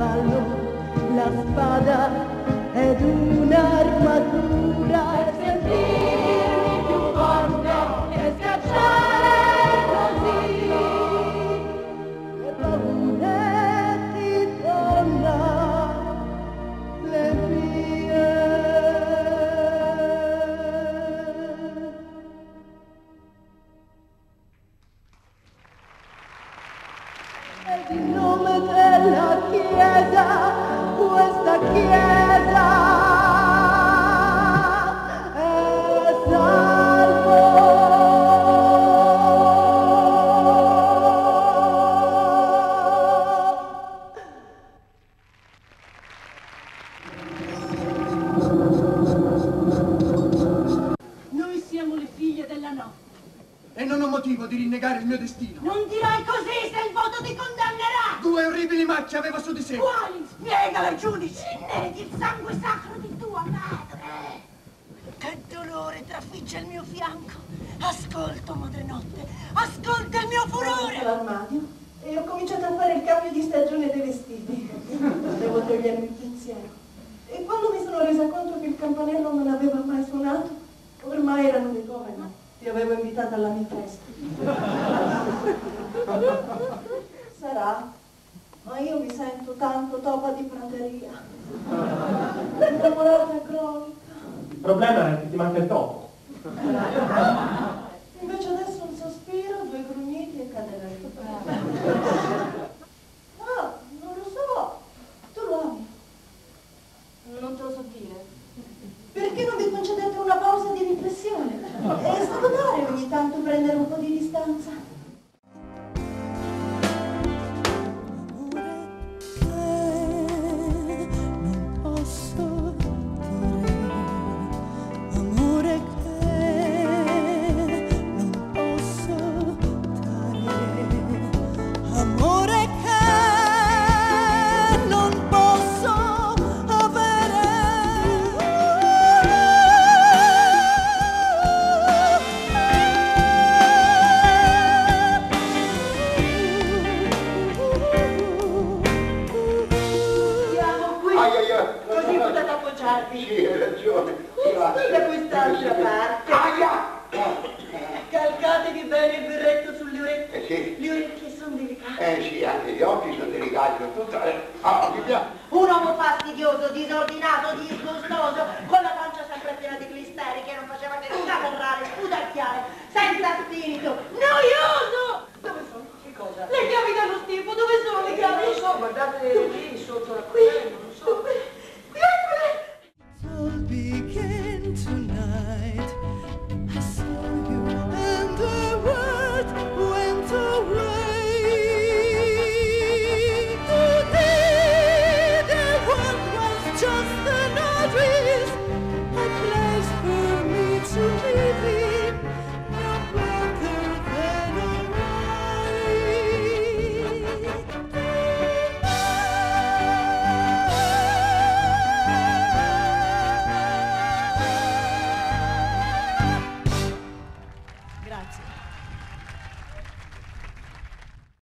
cavallo, la spada ed un'armatura per sentirmi più forte e scacciare così le paure di donna, le mie. Ed in nome quieta, puesta quieta. Es. Noi siamo le figlie della notte. E non ho motivo di rinnegare il mio destino. Non dirai così se il voto ti condannerà! Due orribili macchie aveva su di sé. Quali? Spiegalo ai giudici! Inneghi il sangue sacro di tua madre! Che dolore trafigge il mio fianco! Ascolto, madre notte! Ascolta il mio furore! all'armadio e ho cominciato a fare il cambio di stagione dei vestiti. Devo togliermi il pensiero. E quando mi sono resa conto che il campanello non aveva mai suonato, ormai erano le nove, no? Ti avevo invitata alla mia festa. Sarà, ma io mi sento tanto topa di prateria. Innamorata cronica. Il problema è che ti manca il topo. Invece adesso un sospiro, due grugniti e caderei. Ah, non lo so. Tu lo ami? Non te lo so dire. Perché non vi concedete una pausa di riflessione? E salutare ogni tanto prendere un po' così potete appoggiarvi. Sì, hai ragione. Sì, da quest'altra parte. Aia! Calcatevi bene il berretto sulle orecchie. Eh sì. Le orecchie sono delicate. Eh sì, anche gli occhi sono delicati, sono tutto... eh. Ah, mi piace. Un uomo fastidioso, disordinato,